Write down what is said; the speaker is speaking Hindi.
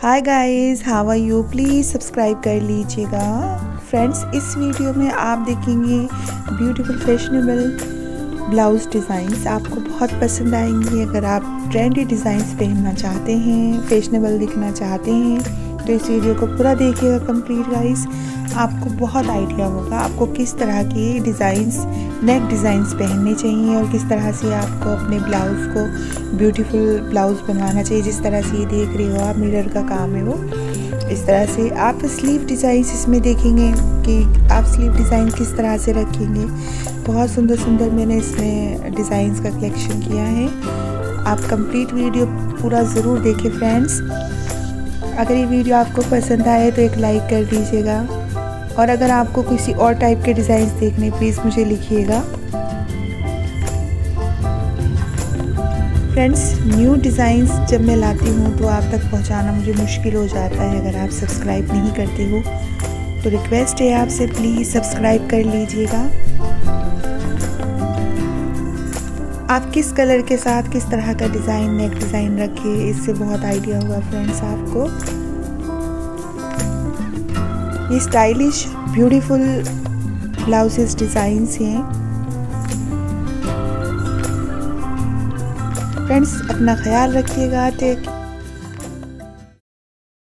Hi guys how are you please subscribe कर लीजिएगा। फ्रेंड्स इस वीडियो में आप देखेंगे ब्यूटीफुल फैशनेबल ब्लाउज़ डिज़ाइंस आपको बहुत पसंद आएँगे। अगर आप ट्रेंडी डिज़ाइंस पहनना चाहते हैं फैशनेबल दिखना चाहते हैं तो इस वीडियो को पूरा देखिएगा कंप्लीट गाइस आपको बहुत आइडिया होगा आपको किस तरह के डिज़ाइंस नेक डिज़ाइंस पहनने चाहिए और किस तरह से आपको अपने ब्लाउज़ को ब्यूटीफुल ब्लाउज़ बनवाना चाहिए, जिस तरह से ये देख रहे हो आप मिरर का काम है वो। इस तरह से आप स्लीव डिज़ाइंस इसमें देखेंगे कि आप स्लीव डिज़ाइन किस तरह से रखेंगे। बहुत सुंदर सुंदर मैंने इसमें डिज़ाइंस का कलेक्शन किया है। आप कंप्लीट वीडियो पूरा ज़रूर देखें फ्रेंड्स अगर ये वीडियो आपको पसंद आए तो एक लाइक कर दीजिएगा। और अगर आपको किसी और टाइप के डिज़ाइन देखने प्लीज़ मुझे लिखिएगा। फ्रेंड्स न्यू डिज़ाइंस जब मैं लाती हूँ तो आप तक पहुँचाना मुझे मुश्किल हो जाता है अगर आप सब्सक्राइब नहीं करते हो। तो रिक्वेस्ट है आपसे प्लीज़ सब्सक्राइब कर लीजिएगा। आप किस कलर के साथ, किस तरह का डिज़ाइन नेक डिज़ाइन रखें, इससे बहुत आइडिया होगा फ्रेंड्स आपको। ये स्टाइलिश ब्यूटीफुल ब्लाउजेस डिज़ाइंस हैं। फ्रेंड्स अपना ख्याल रखिएगा टेक